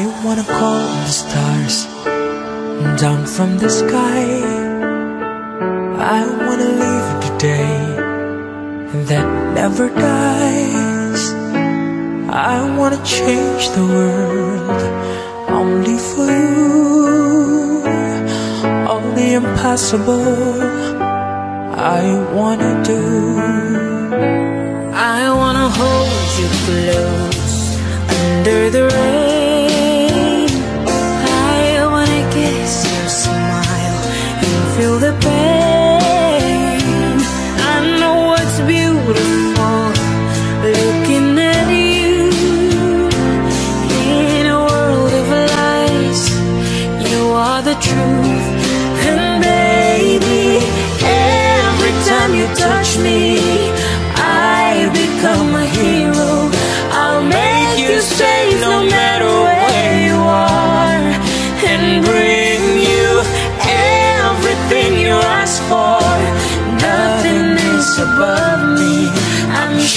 wanna call the stars down from the sky. I wanna live today that never dies. I wanna change the world only for you. All the impossible I wanna do. I wanna hold you close under the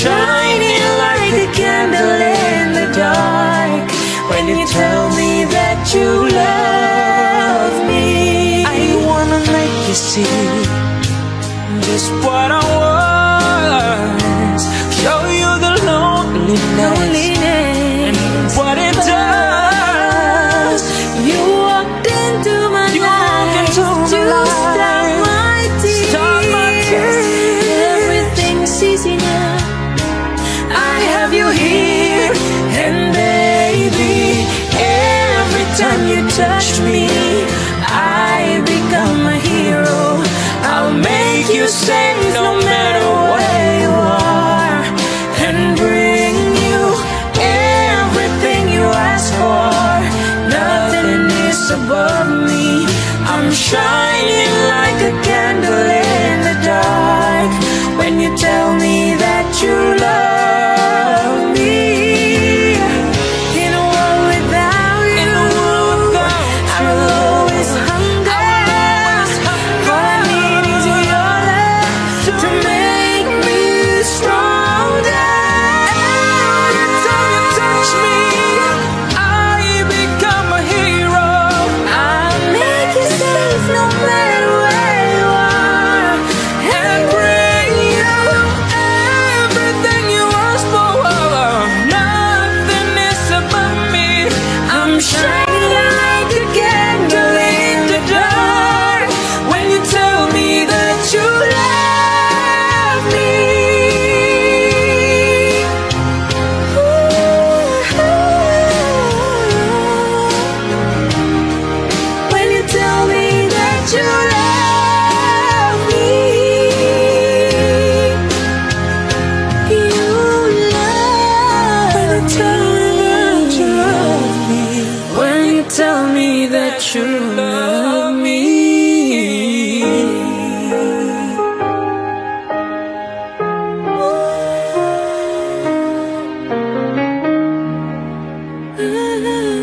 shining like a candle in the dark. When you tell me that you love me, I wanna make you see just what I was. Show you the loneliness, touch me, I become a hero. I'll make you safe no matter where you are, and bring you everything you ask for. Nothing is above me. I'm shining you love me. Ooh.